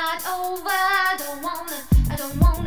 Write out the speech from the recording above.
not over. I don't wanna, I don't wanna.